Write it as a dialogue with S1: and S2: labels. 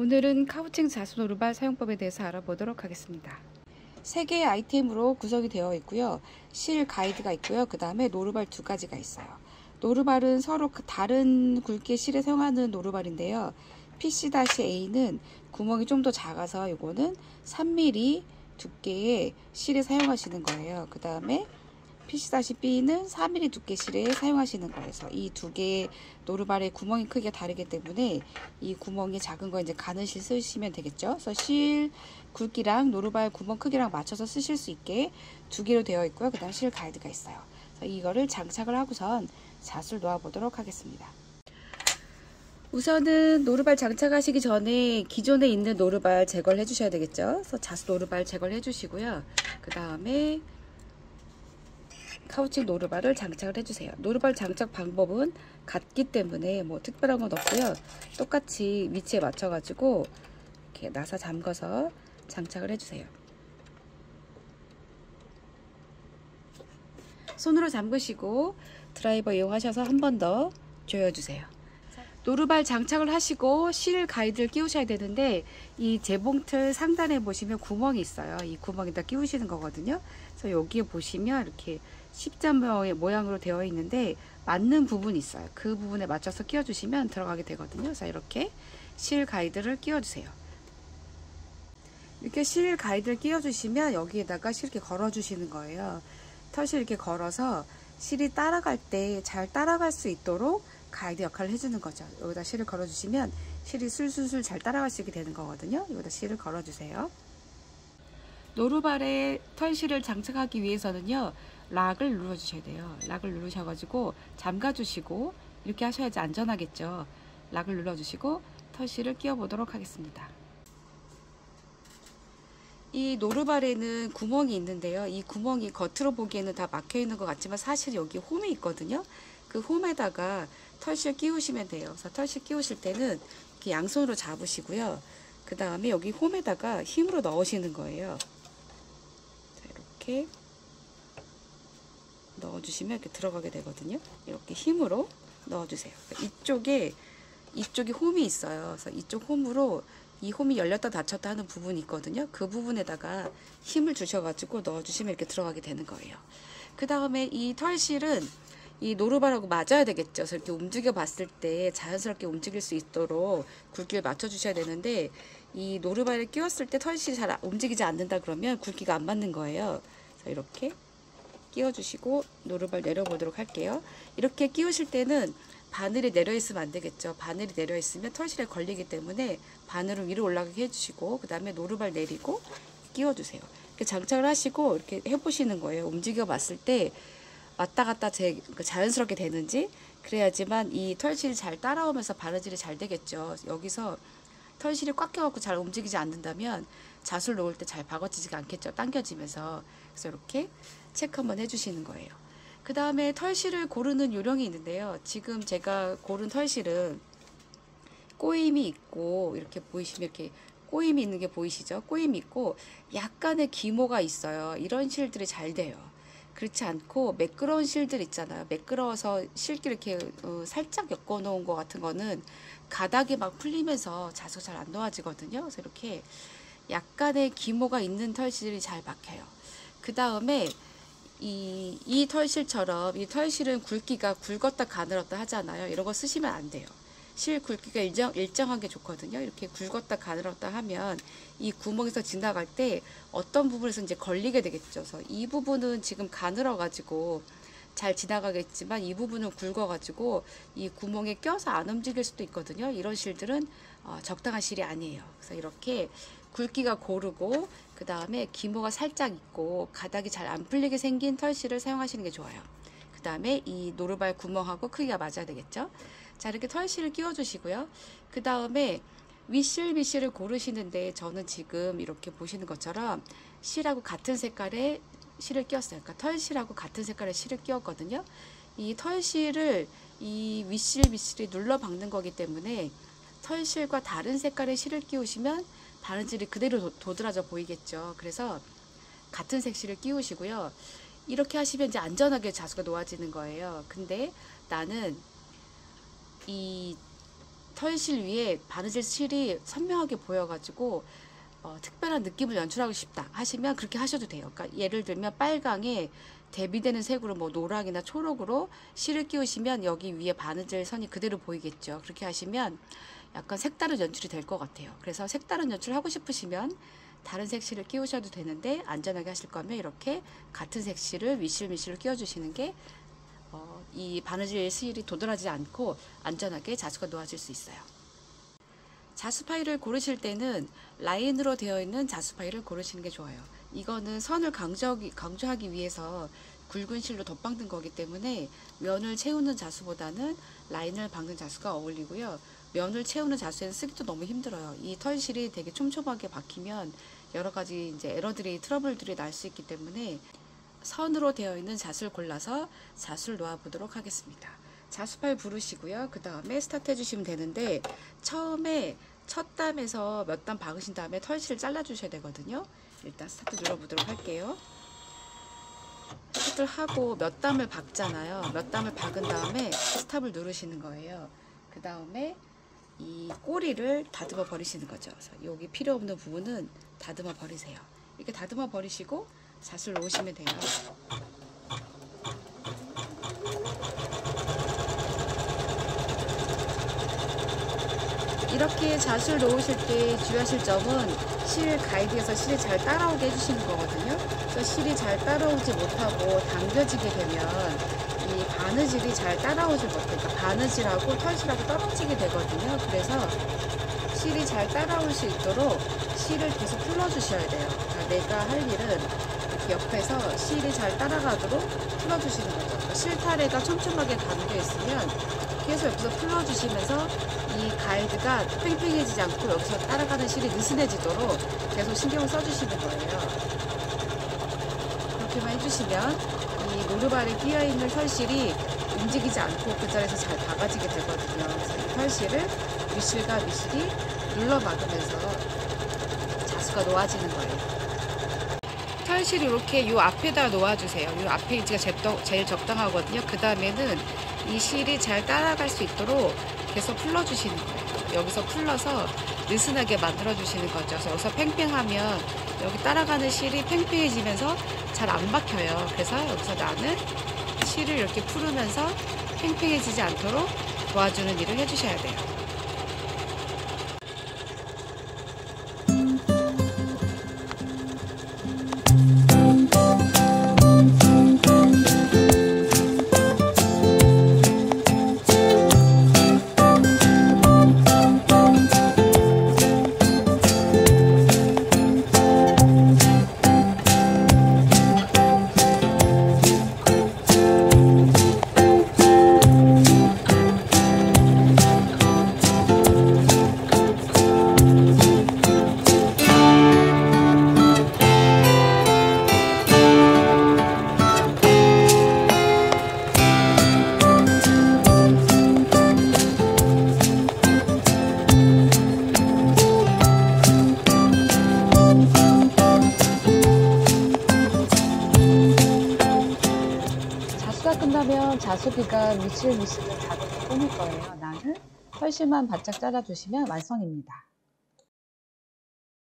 S1: 오늘은 카우칭 자수 노루발 사용법에 대해서 알아보도록 하겠습니다. 세 개의 아이템으로 구성이 되어 있고요. 실 가이드가 있고요. 그 다음에 노루발 두 가지가 있어요. 노루발은 서로 그 다른 굵기의 실에 사용하는 노루발인데요. PC-A는 구멍이 좀 더 작아서 이거는 3mm 두께의 실에 사용하시는 거예요. 그 다음에 PC-B는 4mm 두께 실에 사용하시는 거에서 이 두 개의 노루발의 구멍이 크기가 다르기 때문에 이 구멍이 작은 거 이제 가는 실 쓰시면 되겠죠. 그래서 실 굵기랑 노루발 구멍 크기랑 맞춰서 쓰실 수 있게 두 개로 되어 있고요. 그 다음 실 가이드가 있어요. 그래서 이거를 장착을 하고선 자수를 놓아 보도록 하겠습니다. 우선은 노루발 장착하시기 전에 기존에 있는 노루발 제거를 해주셔야 되겠죠. 그래서 자수 노루발 제거를 해주시고요. 그 다음에 카우치 노루발을 장착을 해주세요. 노루발 장착 방법은 같기 때문에 뭐 특별한 건 없고요. 똑같이 위치에 맞춰가지고 이렇게 나사 잠궈서 장착을 해주세요. 손으로 잠그시고 드라이버 이용하셔서 한 번 더 조여주세요. 노루발 장착을 하시고 실 가이드를 끼우셔야 되는데 이 재봉틀 상단에 보시면 구멍이 있어요. 이 구멍에다 끼우시는 거거든요. 그래서 여기에 보시면 이렇게 십자모의 모양으로 되어 있는데 맞는 부분이 있어요. 그 부분에 맞춰서 끼워주시면 들어가게 되거든요. 그래서 이렇게 실 가이드를 끼워주세요. 이렇게 실 가이드를 끼워주시면 여기에다가 실 이렇게 걸어주시는 거예요. 털실 이렇게 걸어서 실이 따라갈 때 잘 따라갈 수 있도록 가이드 역할을 해주는 거죠. 여기다 실을 걸어주시면 실이 술술술 잘 따라갈 수 있게 되는 거거든요. 여기다 실을 걸어주세요. 노루발에 털실을 장착하기 위해서는요. 락을 눌러주셔야 돼요. 락을 누르셔가지고 잠가주시고 이렇게 하셔야지 안전하겠죠. 락을 눌러주시고 털실을 끼워 보도록 하겠습니다. 이 노루발에는 구멍이 있는데요. 이 구멍이 겉으로 보기에는 다 막혀 있는 것 같지만 사실 여기 홈이 있거든요. 그 홈에다가 털실 끼우시면 돼요. 그래서 털실 끼우실 때는 이렇게 양손으로 잡으시고요. 그 다음에 여기 홈에다가 힘으로 넣으시는 거예요. 자, 이렇게 넣어주시면 이렇게 들어가게 되거든요. 이렇게 힘으로 넣어주세요. 이쪽에 이쪽에 홈이 있어요. 그래서 이쪽 홈으로 이 홈이 열렸다 닫혔다 하는 부분이 있거든요. 그 부분에다가 힘을 주셔가지고 넣어주시면 이렇게 들어가게 되는 거예요. 그 다음에 이 털실은 이 노루발하고 맞아야 되겠죠. 그래서 이렇게 움직여 봤을 때 자연스럽게 움직일 수 있도록 굵기를 맞춰 주셔야 되는데 이 노루발을 끼웠을 때 털실이 잘 움직이지 않는다 그러면 굵기가 안 맞는 거예요. 그래서 이렇게 끼워 주시고 노루발 내려 보도록 할게요. 이렇게 끼우실 때는 바늘이 내려 있으면 안 되겠죠. 바늘이 내려 있으면 털실에 걸리기 때문에 바늘을 위로 올라가게 해 주시고 그 다음에 노루발 내리고 끼워 주세요. 이렇게 장착을 하시고 이렇게 해 보시는 거예요. 움직여 봤을 때 왔다 갔다 제, 그 자연스럽게 되는지 그래야지만 이 털실이 잘 따라오면서 바느질이 잘 되겠죠. 여기서 털실이 꽉 껴갖고 잘 움직이지 않는다면 자수를 놓을 때 잘 박아지지가 않겠죠. 당겨지면서 그래서 이렇게 체크 한번 해주시는 거예요. 그 다음에 털실을 고르는 요령이 있는데요. 지금 제가 고른 털실은 꼬임이 있고 이렇게 보이시면 이렇게 꼬임이 있는 게 보이시죠? 꼬임이 있고 약간의 기모가 있어요. 이런 실들이 잘 돼요. 그렇지 않고 매끄러운 실들 있잖아요. 매끄러워서 실기 이렇게 어, 살짝 엮어 놓은 것 같은 거는 가닥이 막 풀리면서 자수가 잘안 놓아지거든요. 그래서 이렇게 약간의 기모가 있는 털실이 잘 박혀요. 그 다음에 이, 이 털실처럼 이 털실은 굵기가 굵었다 가늘었다 하잖아요. 이런 거 쓰시면 안 돼요. 실 굵기가 일정, 일정한 게 좋거든요. 이렇게 굵었다 가늘었다 하면 이 구멍에서 지나갈 때 어떤 부분에서 이제 걸리게 되겠죠. 그래서 이 부분은 지금 가늘어 가지고 잘 지나가겠지만 이 부분은 굵어 가지고 이 구멍에 껴서 안 움직일 수도 있거든요. 이런 실들은 어, 적당한 실이 아니에요. 그래서 이렇게 굵기가 고르고 그 다음에 기모가 살짝 있고 가닥이 잘 안 풀리게 생긴 털실을 사용하시는 게 좋아요. 그 다음에 이 노루발 구멍하고 크기가 맞아야 되겠죠. 자 이렇게 털실을 끼워 주시고요. 그 다음에 윗실 밑실을 고르시는데 저는 지금 이렇게 보시는 것처럼 실하고 같은 색깔의 실을 끼웠어요. 그러니까 털실하고 같은 색깔의 실을 끼웠거든요. 이 털실을 이 윗실 밑실이 눌러 박는 거기 때문에 털실과 다른 색깔의 실을 끼우시면 바느질이 그대로 도, 드라져 보이겠죠. 그래서 같은 색 실을 끼우시고요. 이렇게 하시면 이제 안전하게 자수가 놓아지는 거예요. 근데 나는 이 털실 위에 바느질 실이 선명하게 보여가지고 어, 특별한 느낌을 연출하고 싶다 하시면 그렇게 하셔도 돼요. 그러니까 예를 들면 빨강에 대비되는 색으로 뭐 노랑이나 초록으로 실을 끼우시면 여기 위에 바느질 선이 그대로 보이겠죠. 그렇게 하시면 약간 색다른 연출이 될 것 같아요. 그래서 색다른 연출 하고 싶으시면 다른 색실을 끼우셔도 되는데 안전하게 하실 거면 이렇게 같은 색실을 위실 미실로 끼워주시는 게 어, 이 바느질 실이 도드라지지 않고 안전하게 자수가 놓아질 수 있어요. 자수 파일을 고르실 때는 라인으로 되어 있는 자수 파일을 고르시는 게 좋아요. 이거는 선을 강조하기, 강조하기 위해서 굵은 실로 덧박는 거기 때문에 면을 채우는 자수보다는 라인을 박는 자수가 어울리고요. 면을 채우는 자수에는 쓰기도 너무 힘들어요. 이 털실이 되게 촘촘하게 박히면 여러 가지 이제 에러들이 트러블들이 날 수 있기 때문에 선으로 되어 있는 자수를 골라서 자수를 놓아 보도록 하겠습니다. 자수팔 부르시고요. 그 다음에 스타트 해주시면 되는데 처음에 첫 땀에서 몇 땀 박으신 다음에 털실을 잘라 주셔야 되거든요. 일단 스타트 눌러보도록 할게요. 스타트를 하고 몇 땀을 박잖아요. 몇 땀을 박은 다음에 스탑을 누르시는 거예요. 그 다음에 이 꼬리를 다듬어 버리시는 거죠. 여기 필요 없는 부분은 다듬어 버리세요. 이렇게 다듬어 버리시고 자수를 놓으시면 돼요. 이렇게 자수를 놓으실 때 주의하실 점은 실 가이드에서 실이 잘 따라오게 해주시는 거거든요. 그래서 실이 잘 따라오지 못하고 당겨지게 되면 이 바느질이 잘 따라오지 못해요. 그러니까 바느질하고 털실하고 떨어지게 되거든요. 그래서 실이 잘 따라올 수 있도록 실을 계속 풀어주셔야 돼요. 그러니까 내가 할 일은 옆에서 실이 잘 따라가도록 풀어주시는 거죠. 그러니까 실타래가 촘촘하게 감겨 있으면 계속 옆에서 풀어주시면서 이 가이드가 팽팽해지지 않고 여기서 따라가는 실이 느슨해지도록 계속 신경을 써주시는 거예요. 그렇게만 해주시면 이 노르발에 끼어있는 털실이 움직이지 않고 그 자리에서 잘 박아지게 되거든요. 그래서 이 털실을 미실과 미실이 눌러 박으면서 자수가 놓아지는 거예요. 털실 이렇게 요 앞에다 놓아주세요. 요 앞에 위치가 제일 적당하거든요. 그 다음에는 이 실이 잘 따라갈 수 있도록 계속 풀러주시는 거예요. 여기서 풀러서 느슨하게 만들어주시는 거죠. 그래서 여기서 팽팽하면 여기 따라가는 실이 팽팽해지면서 잘 안 박혀요. 그래서 여기서 나는 실을 이렇게 풀으면서 팽팽해지지 않도록 도와주는 일을 해주셔야 돼요. 끝나면 자수기가 미실미실을 다듬어 거예요. 나는 털실만 바짝 잘라주시면 완성입니다.